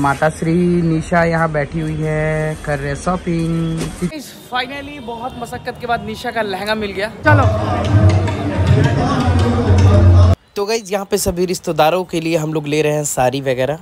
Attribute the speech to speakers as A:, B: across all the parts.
A: माता श्री निशा यहाँ बैठी हुई है कर रहे शॉपिंग
B: फाइनली बहुत मशक्कत के बाद निशा का लहंगा मिल गया।
A: चलो।
B: तो गई यहाँ पे सभी रिश्तेदारों के लिए हम लोग ले रहे हैं साड़ी वगैरह।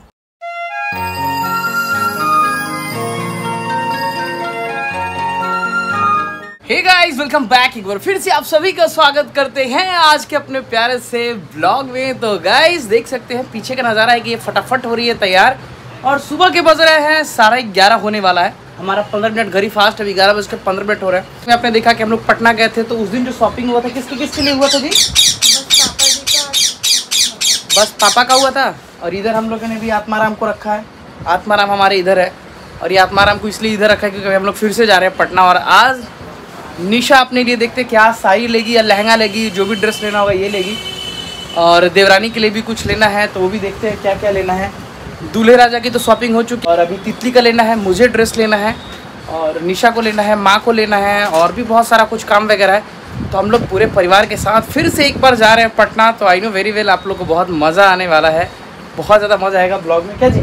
B: हे गाइस वेलकम बैक एक बार फिर से आप सभी का स्वागत करते हैं आज के अपने प्यारे से ब्लॉग में। तो गाइस देख सकते हैं पीछे का नज़ारा है कि ये फटाफट हो रही है तैयार। और सुबह के बज रहे हैं, साढ़े ग्यारह होने वाला है। हमारा पंद्रह मिनट घड़ी फास्ट अभी ग्यारह बज के पंद्रह मिनट हो रहा है। आपने देखा कि हम लोग पटना गए थे तो उस दिन जो शॉपिंग हुआ था, किसके किसके लिए हुआ था जी? बस पापा का हुआ था, और इधर हम लोगों ने भी आत्माराम को रखा है। आत्माराम हमारे इधर है, और ये आत्माराम को इसलिए इधर रखा है क्योंकि हम लोग फिर से जा रहे हैं पटना, और आज निशा अपने लिए देखते हैं क्या साड़ी लेगी या लहंगा लेगी, जो भी ड्रेस लेना होगा ये लेगी। और देवरानी के लिए भी कुछ लेना है तो वो भी देखते हैं क्या क्या लेना है। दूल्हे राजा की तो शॉपिंग हो चुकी। और अभी तितली का लेना है, मुझे ड्रेस लेना है, और निशा को लेना है, माँ को लेना है, और भी बहुत सारा कुछ काम वगैरह है। तो हम लोग पूरे परिवार के साथ फिर से एक बार जा रहे हैं पटना। तो आई नो वेरी वेल आप लोग को बहुत मज़ा आने वाला है। बहुत ज़्यादा मज़ा आएगा ब्लॉग में, क्या जी?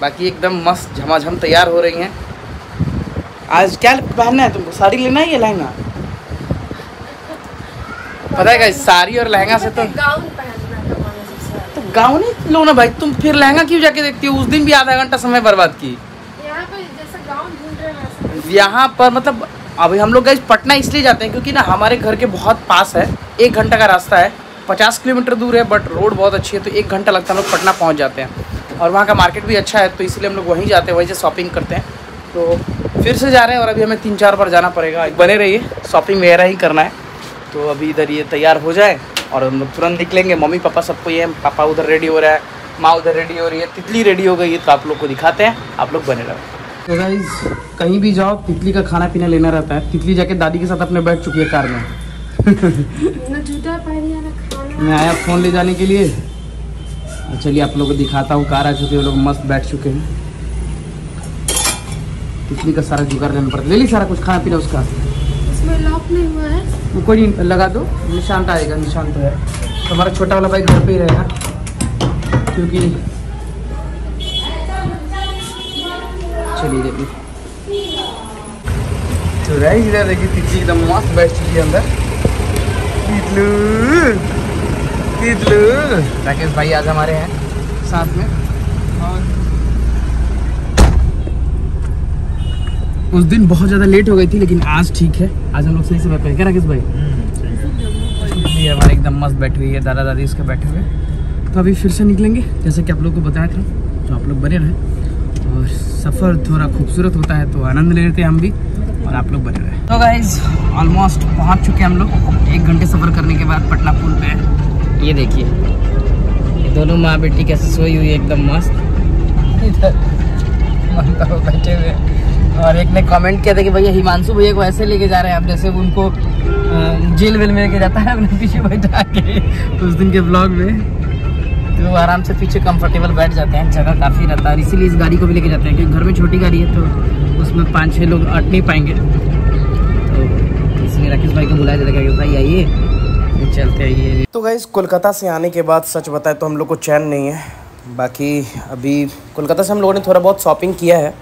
B: बाकी एकदम मस्त झमाझम तैयार हो रही हैं। आज क्या पहनना है तुमको? साड़ी लेना है या लहंगा? पता है साड़ी और लहंगा से तो
C: गाउन पहनना था मैंने सबसे
B: तो गाउन ही लो ना भाई तुम फिर लहंगा क्यों जाके देखती हो? उस दिन भी आधा घंटा समय बर्बाद की
C: यहाँ पे जैसे गाउन ढूंढ रहे वैसे।
B: यहाँ पर मतलब अभी हम लोग गए पटना इसलिए जाते हैं क्योंकि ना हमारे घर के बहुत पास है एक घंटा का रास्ता है। पचास किलोमीटर दूर है बट रोड बहुत अच्छी है तो एक घंटा लगता है हम लोग पटना पहुँच जाते हैं। और वहाँ का मार्केट भी अच्छा है तो इसलिए हम लोग वहीं जाते हैं वहीं से शॉपिंग करते हैं। तो फिर से जा रहे हैं और अभी हमें तीन चार बार जाना पड़ेगा। बने रहिए शॉपिंग वगैरह ही करना है। तो अभी इधर ये तैयार हो जाए। और हम लोग तुरंत निकलेंगे। मम्मी पापा सबको ये पापा उधर रेडी हो रहा है माँ उधर रेडी हो रही है तितली रेडी हो गई है तो आप लोग को दिखाते हैं आप लोग बने रहो।
A: तो गाइज़ कहीं भी जाओ तितली का खाना पीना लेना रहता है। तितली जाके दादी के साथ अपने बैठ चुकी है कार में। मैं आया फ़ोन ले जाने के लिए। चलिए आप लोगों को दिखाता हूँ कार आ चुकी है वो लोग मस्त बैठ चुके हैं। तितली का सारा जुगाड़ करना पड़ता है। ले ली सारा कुछ खाना पीना उसका।
C: इसमें लॉक नहीं हुआ है।
A: कोई नहीं, लगा दो। निशान तो आएगा, निशान तो है। हमारा छोटा वाला भाई घर पे ही रहेगा, क्योंकि चलिए देखिए। तो राइस इधर देखिए तितली एकदम मस्त बैठ चुकी है अंदर। तितलू तितलू राकेश भाई आज हमारे हैं साथ में और उस दिन बहुत ज़्यादा लेट हो गई थी लेकिन आज ठीक है। आज हम लोग सही से बैठ क्या राकेश भाई? ये हमारे एकदम मस्त बैठी हुई है दादा दादी उसके बैठे हुए। तो अभी फिर से निकलेंगे जैसे कि आप लोग को बताया था तो आप लोग बने रहें। और सफ़र थोड़ा खूबसूरत होता है तो आनंद ले लेते हैं हम भी और आप लोग बने रहे। तो गाइज़ ऑलमोस्ट पहुँच चुके हैं हम लोग। एक घंटे सफ़र करने के बाद पटना पुल पे ये देखिए दोनों माँ बेटी कैसे सोई हुई है एकदम मस्त। इधर बैठे हुए। और एक ने कमेंट किया था कि भैया हिमांशु भैया को ऐसे लेके जा रहे हैं आप, जैसे उनको जेल वेल में लेके जाता है अपने पीछे बैठा के। उस दिन के ब्लॉग में तो आराम से पीछे कंफर्टेबल बैठ जाते हैं, जगह काफ़ी रहता है। इसीलिए इस गाड़ी को भी लेके जाते हैं, क्योंकि घर में छोटी गाड़ी है तो उसमें पाँच छः लोग अट नहीं पाएँगे। तो इसलिए राकेश भाई को बुलाया जाता है भाई आइए चलते आइए
B: तो गाइज़ कोलकाता से आने के बाद सच बताए तो हम लोग को चैन नहीं है। बाकी अभी कोलकाता से हम लोगों ने थोड़ा बहुत शॉपिंग किया है।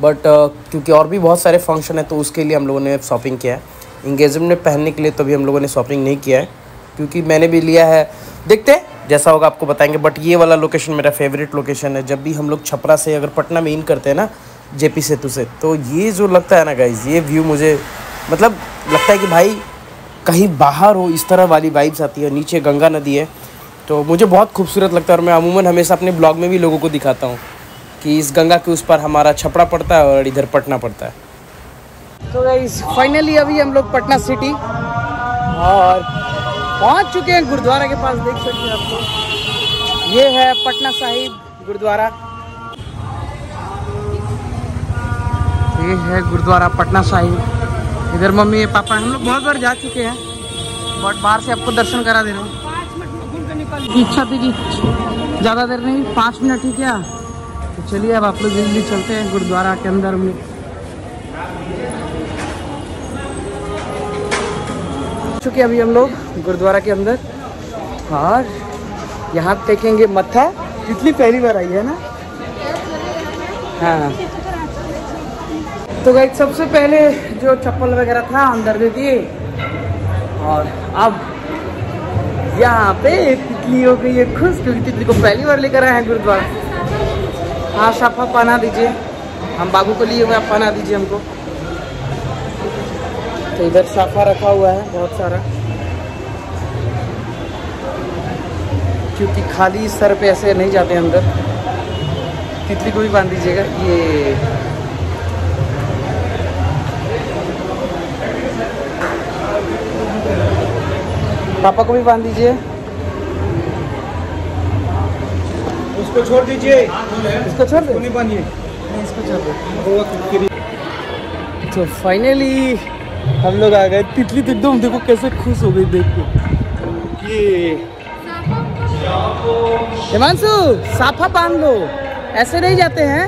B: बट क्योंकि और भी बहुत सारे फ़ंक्शन है तो उसके लिए हम लोगों ने शॉपिंग किया है। इंगेजमेंट में पहनने के लिए तो भी हम लोगों ने शॉपिंग नहीं किया है। क्योंकि मैंने भी लिया है। देखते हैं, जैसा होगा आपको बताएँगे। बट ये वाला लोकेशन मेरा फेवरेट लोकेशन है। जब भी हम लोग छपरा से अगर पटना में इन करते हैं ना जेपी सेतु से तो ये जो लगता है ना गाइज़ ये व्यू मुझे मतलब लगता है कि भाई, कहीं बाहर हो, इस तरह वाली वाइब्स आती है। नीचे गंगा नदी है। तो मुझे बहुत खूबसूरत लगता है और मैं अमूमन हमेशा अपने ब्लॉग में भी लोगों को दिखाता हूँ। कि इस गंगा के उस पर हमारा छपड़ा पड़ता है और इधर पटना पड़ता है। तो गाइस फाइनली अभी हम लोग पटना सिटी और पहुँच चुके हैं गुरुद्वारा के पास देख सकते हैं आप लोग। ये है पटना साहिब गुरुद्वारा। ये है गुरुद्वारा पटना साहिब। इधर मम्मी पापा हम लोग बहुत बार जा चुके हैं बट बाहर से आपको दर्शन करा दे रहे हैं। इच्छा थी कि ज़्यादा देर नहीं पाँच मिनट ही क्या? चलिए, अब आप लोग जल्दी चलते हैं गुरुद्वारा के अंदर में। चुके अभी हम लोग गुरुद्वारा के अंदर, और यहाँ देखेंगे मत्था। इतनी पहली बार आई है ना?
A: हाँ। तो गई सबसे पहले जो चप्पल वगैरह था, अंदर दे दिए। और अब यहाँ पे तितली हो गई है खुश, क्योंकि तितली को पहली बार लेकर आए हैं गुरुद्वारा। हाँ शफा पहना दीजिए। हम बाबू को लिए हुए, आप पहना दीजिए हमको। तो इधर साफा रखा हुआ है, बहुत सारा। क्योंकि खाली सर पे ऐसे नहीं जाते अंदर। तितली को भी बाँध दीजिएगा। ये पापा को भी बाँध दीजिए।
D: उसको छोड़ दीजिए।
A: इसको छोड़ दो?
D: नहीं बनिए।
A: इसको छोड़ दो। तो फाइनली हम लोग आ गए। तितली तो एकदम देखो कैसे खुश हो गई देख के। ये। हिमांशु साफा बाँध लो। ऐसे नहीं जाते हैं?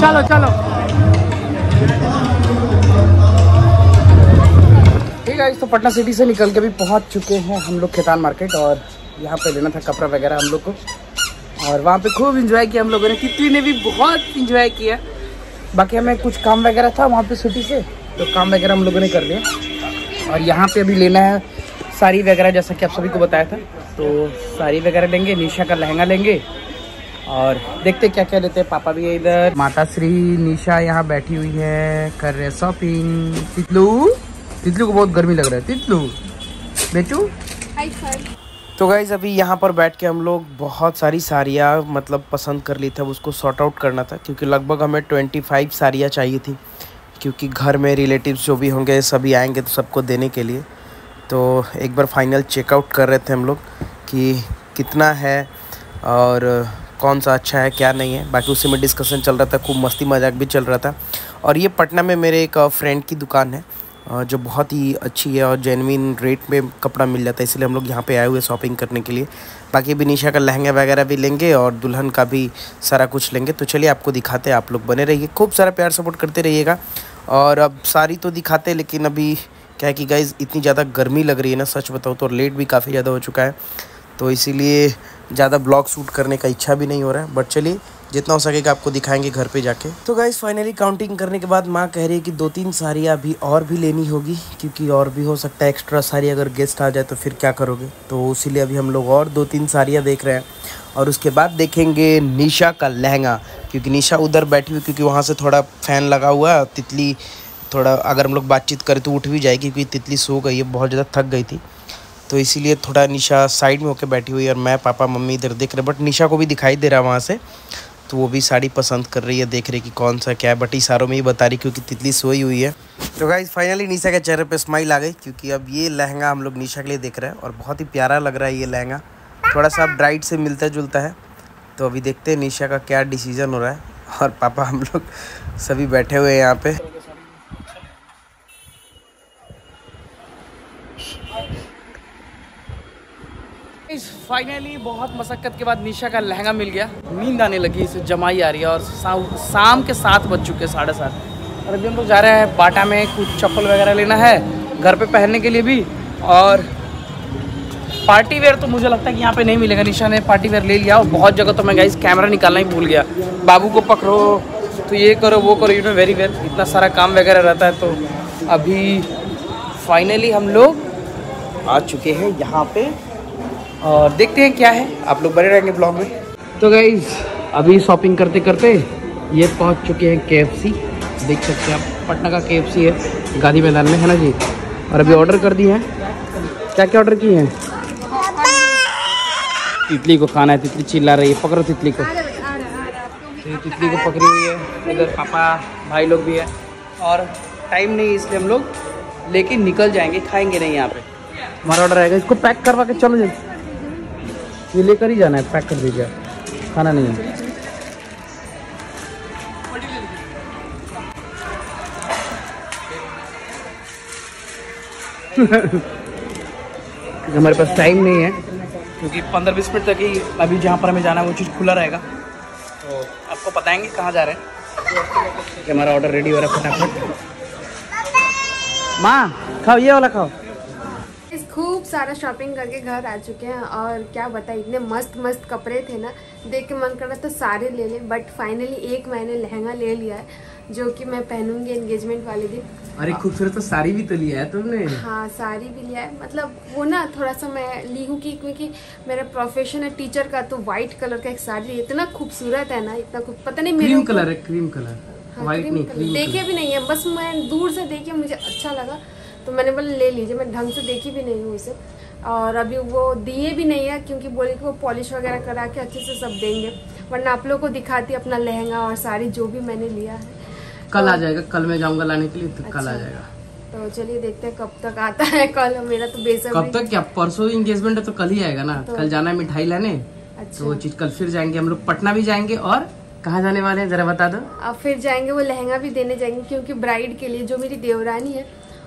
A: चलो चलो। ठीक है तो पटना सिटी से निकल के भी पहुँच चुके हैं हम लोग खेतान मार्केट और यहाँ पे लेना था कपड़ा वगैरह हम लोग को। और वहाँ पे खूब इंजॉय किया हम लोगों ने। तितली ने भी बहुत इंजॉय किया। बाकी हमें कुछ काम वगैरह था वहाँ पे सिटी से तो काम वगैरह हम लोगों ने कर लिया। और यहाँ पे अभी लेना है साड़ी वगैरह, जैसा कि आप सभी को बताया था। तो साड़ी वगैरह लेंगे, निशा का लहंगा लेंगे। और देखते क्या क्या लेते हैं पापा भी है इधर। माता श्री निशा यहाँ बैठी हुई है, कर रहे शॉपिंग तितलू? तितलू को बहुत गर्मी लग रहा है। तितलू? बेचू?
B: तो गाइज़ अभी यहाँ पर बैठ के हम लोग बहुत सारी साड़ियाँ मतलब पसंद कर ली थी उसको सॉर्ट आउट करना था, क्योंकि लगभग हमें ट्वेंटी फाइव साड़ियाँ चाहिए थी, क्योंकि घर में रिलेटिव्स जो भी होंगे, सभी आएँगे तो सबको देने के लिए। तो एक बार फाइनल चेकआउट कर रहे थे हम लोग कि कितना है और कौन सा अच्छा है, क्या नहीं है। बाकी उसी में डिस्कशन चल रहा था, खूब मस्ती मज़ाक भी चल रहा था। और ये पटना में मेरे एक फ्रेंड की दुकान है जो बहुत ही अच्छी है और जेनविन रेट में कपड़ा मिल जाता है, इसलिए हम लोग यहाँ पे आए हुए शॉपिंग करने के लिए। बाकी अभी निशा का लहंगा वगैरह भी लेंगे और दुल्हन का भी सारा कुछ लेंगे। तो चलिए आपको दिखाते हैं, आप लोग बने रहिए। खूब सारा प्यार सपोर्ट करते रहिएगा। और अब सारी तो दिखाते लेकिन अभी क्या है कि गाइज़ इतनी ज़्यादा गर्मी लग रही है ना, सच बताओ तो लेट भी काफ़ी ज़्यादा हो चुका है। तो इसीलिए ज़्यादा ब्लॉग शूट करने का इच्छा भी नहीं हो रहा है। बट चलिए जितना हो सकेगा आपको दिखाएँगे घर पे जाके। तो गाइज़ फाइनली काउंटिंग करने के बाद माँ कह रही है कि दो तीन साड़ियाँ अभी और भी लेनी होगी, क्योंकि और भी हो सकता है एक्स्ट्रा साड़ी अगर गेस्ट आ जाए तो फिर क्या करोगे? तो इसीलिए अभी हम लोग और दो तीन साड़ियाँ देख रहे हैं। और उसके बाद देखेंगे निशा का लहंगा, क्योंकि निशा उधर बैठी हुई, क्योंकि वहाँ से थोड़ा फ़ैन लगा हुआ है, तितली थोड़ा अगर हम लोग बातचीत करें तो उठ भी जाएगी, क्योंकि तितली सो गई है, बहुत ज़्यादा थक गई थी। तो इसीलिए थोड़ा निशा साइड में होकर बैठी हुई और मैं, पापा, मम्मी इधर देख रहे बट निशा को भी दिखाई दे रहा है वहाँ से। तो वो भी साड़ी पसंद कर रही है, देख रही कि कौन सा क्या है बट इशारों में ही बता रही क्योंकि तितली सोई हुई है। तो गाइज़ फाइनली निशा के चेहरे पे स्माइल आ गई क्योंकि अब ये लहंगा हम लोग निशा के लिए देख रहे हैं और बहुत ही प्यारा लग रहा है ये लहंगा। थोड़ा सा ब्राइट से मिलता जुलता है। तो अभी देखते हैं निशा का क्या डिसीज़न हो रहा है और पापा हम लोग सभी बैठे हुए हैं यहाँ पे।
A: फाइनली बहुत मशक्कत के बाद निशा का लहंगा मिल गया। नींद आने लगी, इसे जमाई आ रही है और शाम के सात बज चुके हैं, साढ़े सात। और अभी हम लोग जा रहे हैं बाटा में, कुछ चप्पल वगैरह लेना है, घर पे पहनने के लिए भी। और
B: पार्टी वेयर तो मुझे लगता है कि यहाँ पे नहीं मिलेगा। निशा ने पार्टी वेयर ले लिया और बहुत जगह तो मैं गाइस कैमरा निकालना ही भूल गया। बाबू को पकड़ो तो ये करो, वो करो, यू नो वेरी वेल इतना सारा काम वगैरह रहता है तो अभी फाइनली हम लोग आ चुके हैं यहाँ पे। और देखते हैं क्या है। आप लोग बने रहेंगे ब्लॉग में। तो गाइज़ अभी शॉपिंग करते करते ये पहुँच चुके हैं के देख सकते हैं आप, पटना का के है, गांधी मैदान में, है ना जी? और अभी ऑर्डर कर दिए हैं। क्या क्या ऑर्डर किए हैं? तितली को खाना है, तितली चिल्ला रही है, पकड़ो तितली को। तो तितली को पकड़ी हुई है, इधर पापा, भाई लोग भी है। और टाइम नहीं इसलिए हम लोग लेके निकल जाएँगे, खाएँगे नहीं यहाँ पे। हमारा ऑर्डर आएगा, इसको पैक करवा के चलो जल्दी। ये लेकर ही जाना है पैक कर दीजिए खाना नहीं है। हमारे पास टाइम नहीं है। क्योंकि पंद्रह बीस मिनट तक ही अभी जहाँ पर हमें जाना है वो चीज़ खुला रहेगा। तो आपको बताएँगे कहाँ जा रहे हैं। कि हमारा ऑर्डर रेडी हो रहा है फटाफट। माँ खाओ ये वाला खाओ।
C: खूब सारा शॉपिंग करके घर आ चुके हैं और क्या बताए इतने मस्त मस्त कपड़े थे ना देख के मन कर रहा था सारे ले लें बट फाइनली एक मैंने लहंगा ले लिया है जो कि मैं पहनूँगी एंगेजमेंट वाले दिन।
B: अरे खूबसूरत तो साड़ी भी तो लिया है तुमने।
C: हाँ साड़ी भी लिया है। मतलब वो ना थोड़ा सा मैं ली हूँ कि क्योंकि मेरा प्रोफेशन है टीचर का तो व्हाइट कलर का एक साड़ी इतना खूबसूरत है ना इतना पता नहीं मेरे
B: क्रीम कलर है क्रीम कलर
C: हाँ, क्रीम
B: नहीं
C: कलर। देखे भी नहीं है बस मैं दूर से देखे मुझे अच्छा लगा। तो मैंने बोला ले लीजिए। मैं ढंग से देखी भी नहीं हूँ उसे और अभी वो दिए भी नहीं है क्योंकि बोले कि वो पॉलिश वगैरह करा के अच्छे से सब देंगे। वरना आप लोग को दिखाती अपना लहंगा और साड़ी जो भी मैंने लिया है।
B: कल आ जाएगा कल मैं जाऊँगा लाने के लिए तो कल आ
C: अच्छा।
B: जाएगा।
C: तो चलिए देखते हैं कब तक आता है कल। मेरा तो बेसब्री
B: कब तक? क्या परसों इंगेजमेंट है तो कल ही आएगा ना?
C: तो-
B: कल जाना है मिठाई लाने। तो वो
C: अच्छा
B: चीज़ कल फिर जाएँगे हम लोग पटना भी जाएँगे और कहाँ जाने वाले हैं? जरा बता दो।
C: अब फिर जाएँगे वो लहंगा भी देने जाएँगे क्योंकि ब्राइड के लिए जो मेरी देवरानी है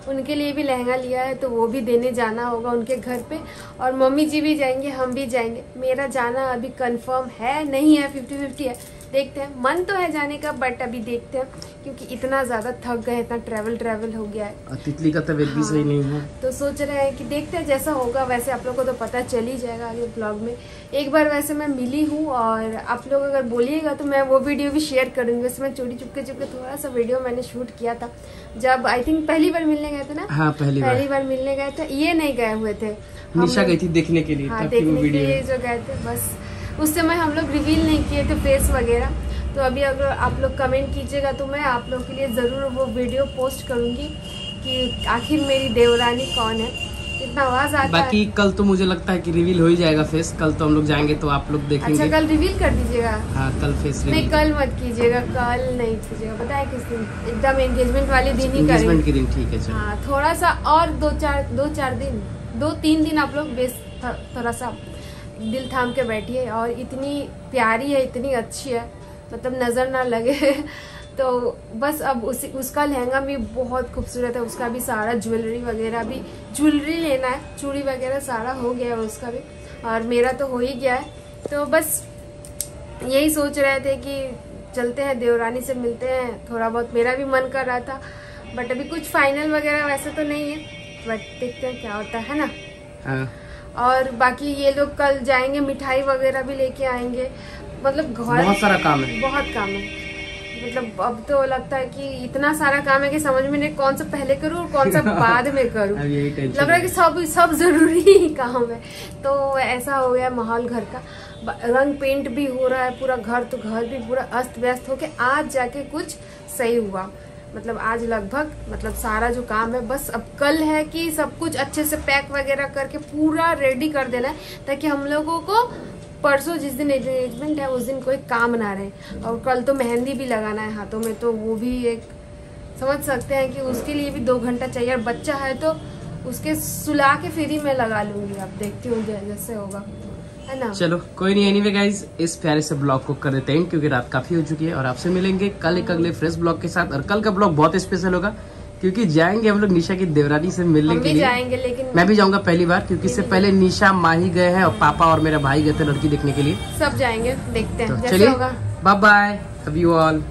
C: उनके लिए भी लहंगा लिया है तो वो भी देने जाना होगा उनके घर पे। और मम्मी जी भी जाएँगे, हम भी जाएँगे। मेरा जाना अभी कंफर्म है, नहीं है फिफ्टी फिफ्टी है। देखते हैं। मन तो है जाने का बट अभी देखते हैं क्योंकि इतना ज़्यादा थक गए इतना ट्रैवल ट्रैवल हो गया है।
B: तितली का तबीयत भी
C: हाँ।
B: सही नहीं है
C: तो सोच रहे हैं कि देखते हैं जैसा होगा वैसे आप लोग को तो पता चल ही जाएगा आगे ब्लॉग में। एक बार वैसे मैं मिली हूँ और आप लोग अगर बोलिएगा तो मैं वो वीडियो भी शेयर करूँगी। वैसे मैं चोरी चुपके चुपके थोड़ा सा वीडियो मैंने शूट किया था। जब आई थिंक पहली बार मिलने गए थे ना?
B: हाँ पहली बार।
C: पहली बार मिलने गए थे ये नहीं गए हुए थे।
B: निशा गई थी देखने के लिए
C: हाँ देखने के लिए जो गए थे बस। उस समय हम लोग रिवील नहीं किए थे फेस वगैरह। तो अभी अगर आप लोग कमेंट कीजिएगा तो मैं आप लोग के लिए ज़रूर वो वीडियो पोस्ट करूँगी कि आखिर मेरी देवरानी कौन है। इतना आवाज़ आता
B: बाकी कल तो मुझे लगता है कि रिवील हो ही जाएगा फेस कल तो हम लोग जाएँगे तो आप लोग देखेंगे।
C: अच्छा कल रिवील कर दीजिएगा।
B: हाँ कल फेस
C: नहीं कल मत कीजिएगा कल नहीं कीजिएगा। पता है किस दिन? एकदम एंगेजमेंट वाले दिन ही
B: एंगेजमेंट के दिन ठीक है
C: हाँ थोड़ा सा और दो चार दो चार दिन दो तीन दिन आप लोग बेस थ- थोड़ा सा दिल थाम के बैठी है और इतनी प्यारी है, इतनी अच्छी है। मतलब नज़र ना लगे। तो बस अब उसी, उसका लहंगा भी बहुत खूबसूरत है, उसका भी सारा ज्वेलरी वगैरह भी ज्वेलरी लेना है, चूड़ी वगैरह सारा हो गया है उसका भी, और मेरा तो हो ही गया है। तो बस यही सोच रहे थे कि चलते हैं, देवरानी से मिलते हैं, थोड़ा बहुत मेरा भी मन कर रहा था बट अभी कुछ फाइनल वगैरह वैसे तो नहीं है बट देखते हैं क्या होता है ना?
B: हाँ।
C: और बाकी ये लोग कल जाएँगे मिठाई वगैरह भी लेके आएँगे। मतलब घर
B: बहुत सारा काम है।
C: बहुत काम है। मतलब अब तो लगता है कि इतना सारा काम है कि समझ में नहीं कौन सा पहले करूँ और कौन सा बाद में करूँ। लग रहा है कि सब सब ज़रूरी ही काम है। तो ऐसा हो गया माहौल घर का। रंग पेंट भी हो रहा है पूरा घर तो घर भी पूरा अस्त व्यस्त होके आज जाके कुछ सही हुआ। मतलब आज लगभग मतलब सारा जो काम है, बस अब कल है कि सब कुछ अच्छे से पैक वगैरह करके पूरा रेडी कर देना है, ताकि हम लोगों को परसों जिस दिन एंगेजमेंट है, उस दिन कोई काम ना रहे। और कल तो मेहंदी भी लगाना है हाथों में तो वो भी एक समझ सकते हैं कि उसके लिए भी दो घंटा चाहिए। और बच्चा है तो उसके सुला के फिर मैं लगा लूँगी अब देखती हूँ जैसे होगा।
B: चलो कोई नहीं एनीवे गाइज़ इस प्यारे से ब्लॉग को कर देते हैं क्योंकि रात काफ़ी हो चुकी है और आपसे मिलेंगे कल एक अगले फ्रेश ब्लॉग के साथ। और कल का ब्लॉग बहुत स्पेशल होगा क्योंकि जाएँगे हम लोग निशा की देवरानी से मिलने के लिए।
C: जाएँगे लेकिन
B: मैं भी जाऊँगा पहली बार क्योंकि इससे पहले निशा माही गए हैं और पापा और मेरा भाई गए थे लड़की देखने के लिए।
C: सब जाएँगे देखते
B: तो
C: हैं जैसे
B: चलिए bye bye love you all